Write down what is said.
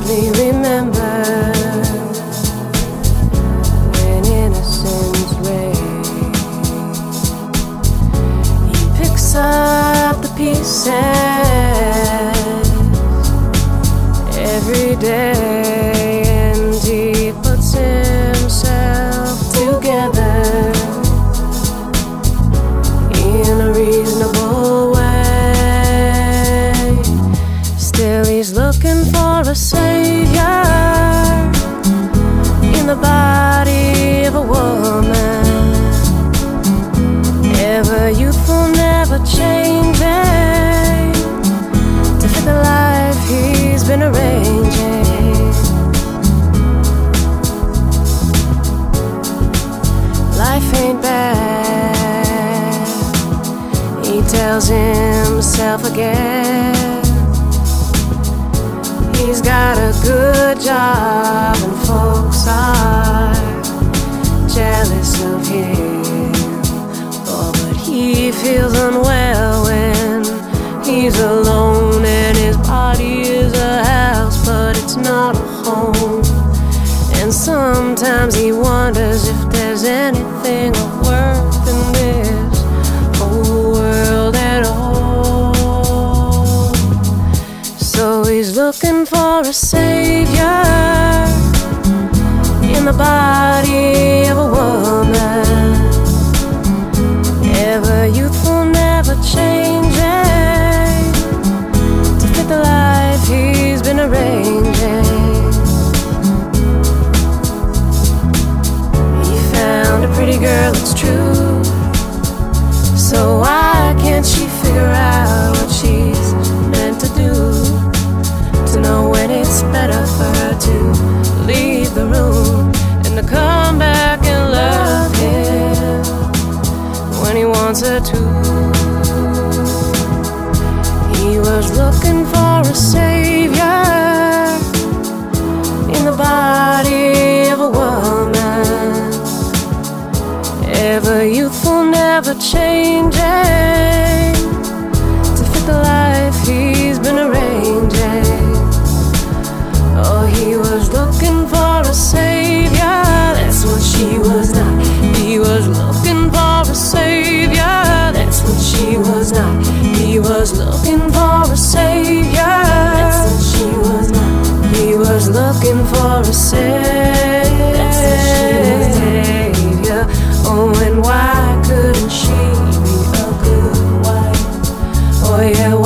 hardly remember when innocence reigns. He picks up the pieces every day and he puts himself together in a reasonable way. Still, he's looking for a. tells himself again. He's got a good job, and folks are jealous of him. Oh, but he feels unwell when he's alone, and his body is a house, but it's not a home. And sometimes he wonders if there's anything looking for a savior in the body of a woman. Ever youthful, never changing to fit the life he's been arranging. He found a pretty girl, it's true. Looking for a savior in the body of a woman. Ever youthful, never changing to fit the life he's been arranging. Oh, he was looking for a savior. That's what she was looking for a savior. Oh, and why couldn't she be a good wife? Oh, yeah.